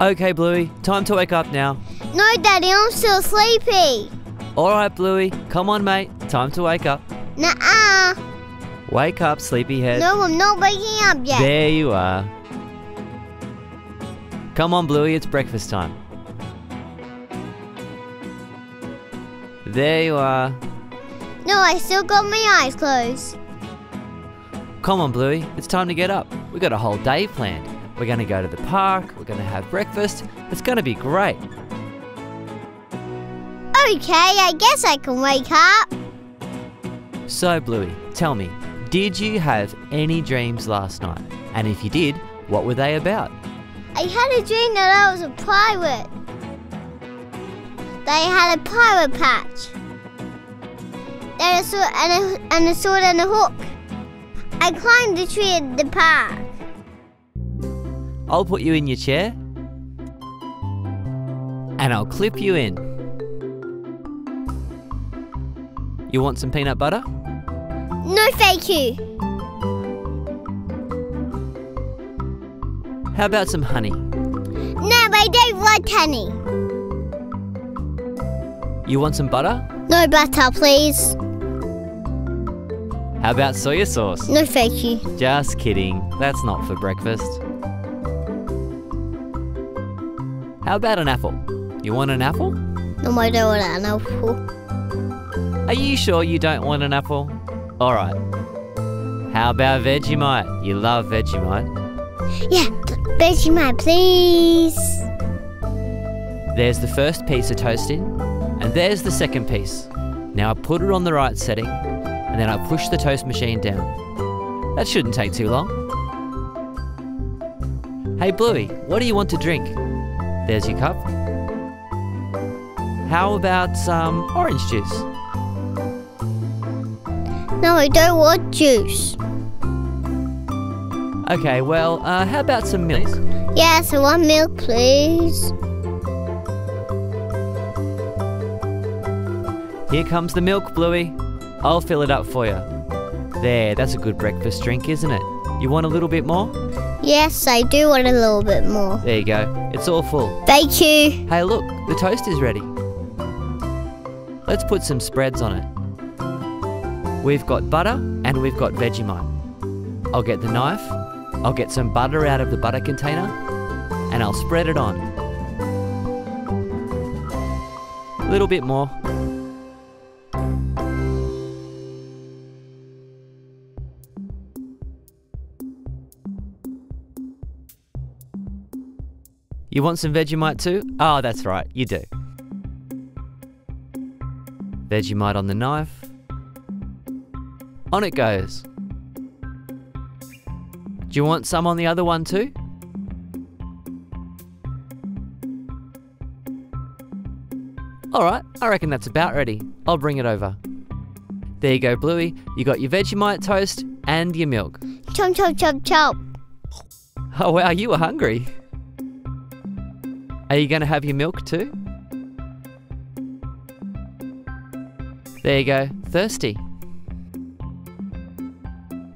Okay, Bluey, time to wake up now. No, Daddy, I'm still sleepy. Alright, Bluey, come on, mate. Time to wake up. Nuh-uh. Wake up, sleepyhead. No, I'm not waking up yet. There you are. Come on, Bluey, it's breakfast time. There you are. No, I still got my eyes closed. Come on, Bluey, it's time to get up. We got a whole day planned. We're going to go to the park, we're going to have breakfast. It's going to be great. Okay, I guess I can wake up. So, Bluey, tell me, did you have any dreams last night? And if you did, what were they about? I had a dream that I was a pirate. I had a pirate patch. There a sword and a, and a sword and a hook. I climbed the tree in the park. I'll put you in your chair and I'll clip you in. You want some peanut butter? No, thank you. How about some honey? No, I don't want honey. You want some butter? No butter, please. How about soya sauce? No, thank you. Just kidding. That's not for breakfast. How about an apple? You want an apple? No, I don't want an apple. Are you sure you don't want an apple? Alright. How about Vegemite? You love Vegemite. Yeah, Vegemite, please. There's the first piece of toast in, and there's the second piece. Now I put it on the right setting, and then I push the toast machine down. That shouldn't take too long. Hey Bluey, what do you want to drink? There's your cup. How about some orange juice? No, I don't want juice. Okay, well, uh, how about some milk? Yes, want milk, please. Here comes the milk, Bluey. I'll fill it up for you. There, that's a good breakfast drink, isn't it? You want a little bit more? Yes, I do want a little bit more. There you go. It's all full. Thank you. Hey, look, the toast is ready. Let's put some spreads on it. We've got butter and we've got Vegemite. I'll get the knife, I'll get some butter out of the butter container, and I'll spread it on. A little bit more. You want some Vegemite too? Oh, that's right, you do. Vegemite on the knife. On it goes. Do you want some on the other one too? Alright, I reckon that's about ready. I'll bring it over. There you go, Bluey. You got your Vegemite toast and your milk. Chomp, chomp, chomp, chomp. Oh wow, you were hungry. Are you going to have your milk too? There you go, thirsty.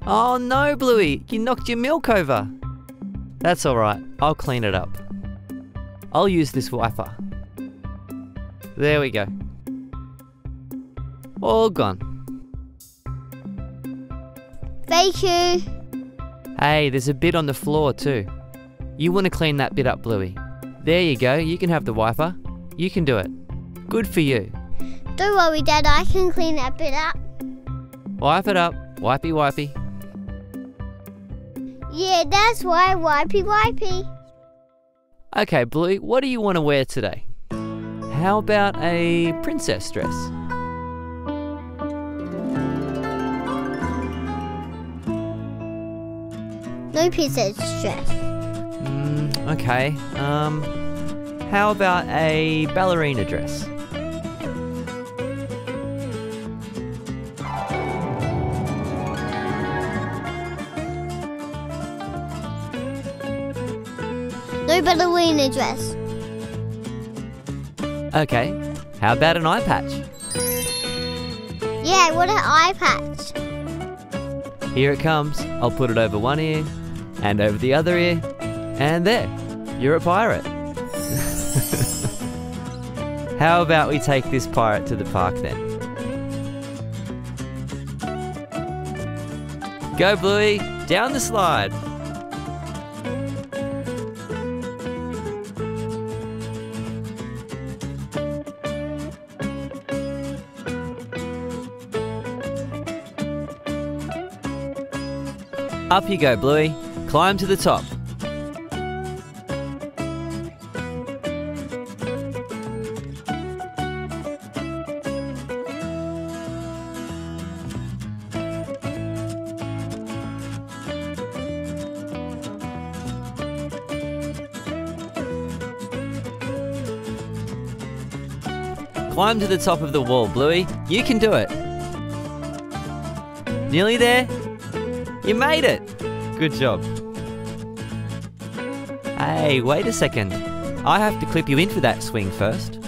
Oh no, Bluey, you knocked your milk over. That's alright, I'll clean it up. I'll use this wiper. There we go. All gone. Thank you. Hey, there's a bit on the floor too. You want to clean that bit up, Bluey. There you go, you can have the wiper. You can do it. Good for you. Don't worry, Dad, I can clean that bit up. Wipe it up. Wipey wipey. Yeah, that's why wipey wipey. Okay, Bluey, what do you want to wear today? How about a princess dress? No pizza stress. Okay. Um, how about a ballerina dress? No ballerina dress. Okay. How about an eye patch? Yeah, what an eye patch. Here it comes. I'll put it over one ear and over the other ear. And there. You're a pirate. How about we take this pirate to the park then? Go, Bluey! Down the slide! Up you go, Bluey. Climb to the top. Climb to the top of the wall, Bluey. You can do it. Nearly there? You made it! Good job. Hey, wait a second. I have to clip you in for that swing first.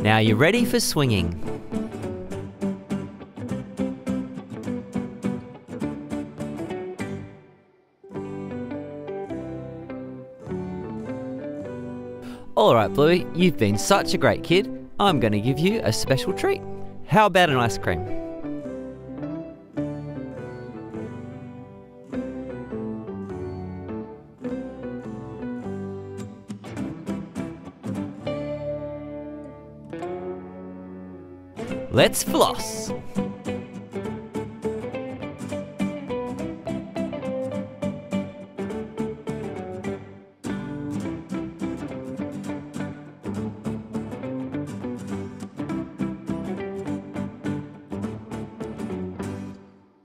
Now you're ready for swinging. Alright, Bluey, you've been such a great kid. I'm going to give you a special treat. How about an ice cream? Let's floss.